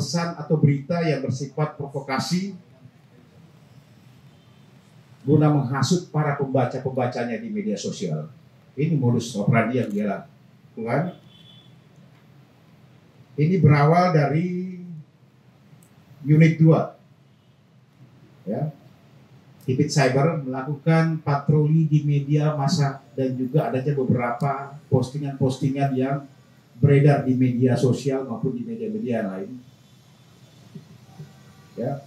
pesan atau berita yang bersifat provokasi guna menghasut para pembaca-pembacanya di media sosial. Ini modus operandi yang dia lakukan. Ini berawal dari unit 2. Ya. Tipit Cyber melakukan patroli di media massa dan juga adanya beberapa postingan-postingan yang beredar di media sosial maupun di media-media lain. Ya,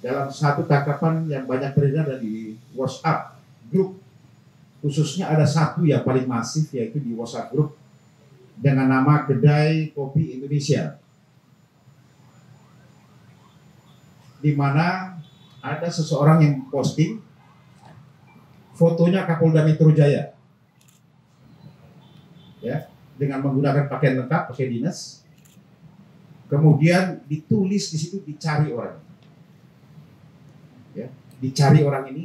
dalam satu tangkapan yang banyak beredar di WhatsApp grup khususnya ada satu yang paling masif yaitu di WhatsApp grup dengan nama Kedai Kopi Indonesia. Di mana ada seseorang yang posting fotonya Kapolda Metro Jaya. Ya dengan menggunakan pakaian lengkap pakai dinas kemudian ditulis di situ dicari orang. Ya dicari orang ini.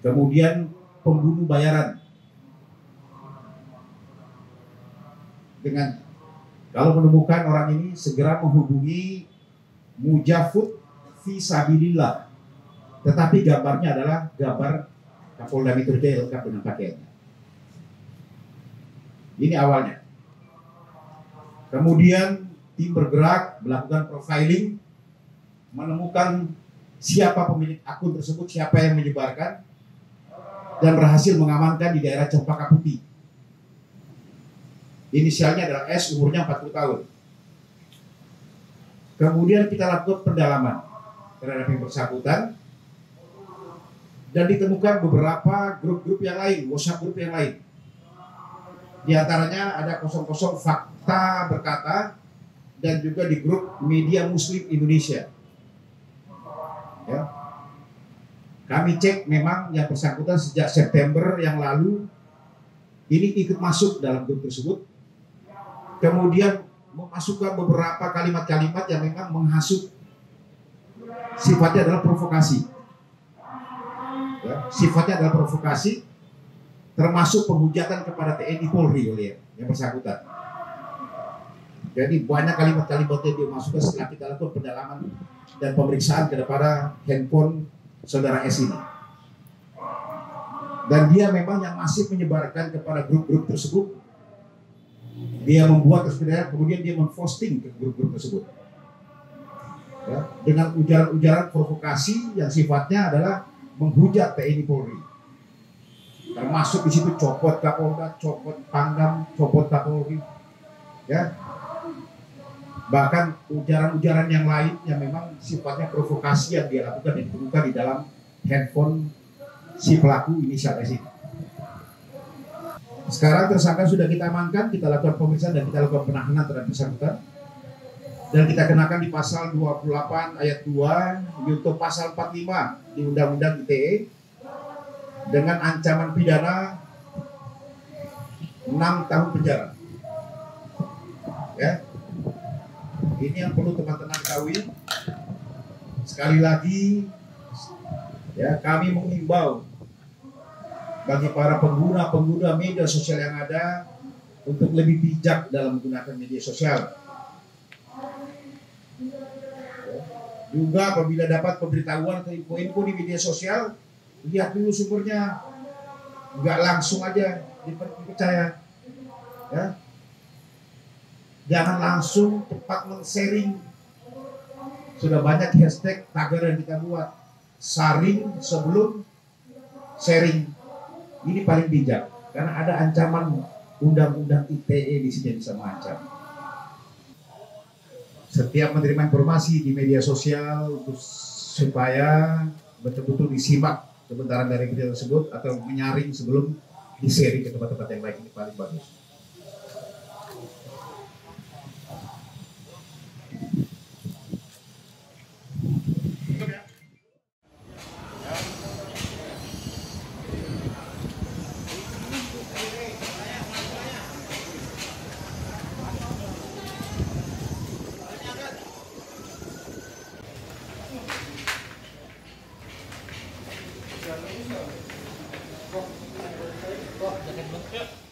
Kemudian pembunuh bayaran. Dengan kalau menemukan orang ini segera menghubungi Mujafud Fisabilillah tetapi gambarnya adalah gambar Kapolda Metro Jaya lengkap dengan pakaiannya. Ini awalnya kemudian tim bergerak melakukan profiling menemukan siapa pemilik akun tersebut, siapa yang menyebarkan, dan berhasil mengamankan di daerah Cempaka Putih. Inisialnya adalah S, umurnya 40 tahun. Kemudian kita lakukan pendalaman terhadap yang bersangkutan, dan ditemukan beberapa grup-grup yang lain, WhatsApp grup yang lain. Di antaranya ada kosong-kosong fakta berkata dan juga di grup media Muslim Indonesia Ya. Kami cek memang yang bersangkutan sejak September yang lalu ini ikut masuk dalam grup tersebut. Kemudian memasukkan beberapa kalimat-kalimat yang memang menghasut sifatnya adalah provokasi. Ya, sifatnya adalah provokasi termasuk penghujatan kepada TNI Polri oleh yang bersangkutan. Jadi banyak kalimat-kalimat yang dia masukkan setelah kita lakukan pendalaman dan pemeriksaan kepada handphone saudara S ini. Dan dia memang yang masih menyebarkan kepada grup-grup tersebut. Dia membuat kemudian kemudian dia memposting ke grup-grup tersebut. Ya, dengan ujaran-ujaran provokasi yang sifatnya adalah menghujat TNI Polri. Termasuk di situ copot Kapolda, copot Pangdam, copot Kapolri. Ya, bahkan ujaran-ujaran yang lain yang memang sifatnya provokasi yang dia lakukan ditemukan di dalam handphone si pelaku inisial S ini. Sekarang tersangka sudah kita amankan, kita lakukan pemeriksaan dan kita lakukan penahanan terhadap bersangkutan. Dan kita kenakan di pasal 28 ayat 2 untuk pasal 45 di Undang-Undang ITE dengan ancaman pidana 6 tahun penjara. Ya, ini yang perlu teman-teman ketahui. Sekali lagi, ya kami mengimbau bagi para pengguna-pengguna media sosial yang ada untuk lebih bijak dalam menggunakan media sosial. Juga apabila dapat pemberitahuan atau info-info di media sosial, lihat dulu sumbernya, nggak langsung aja dipercaya. Ya, jangan langsung cepat men-sharing. Sudah banyak hashtag tagar yang kita buat. Saring sebelum sharing. Ini paling bijak karena ada ancaman undang-undang ITE di sini bisa mengancam. Setiap menerima informasi di media sosial supaya betul-betul disimak sementara dari video tersebut atau menyaring sebelum di-sharing ke tempat-tempat yang lain ini paling bagus. Kok, jangan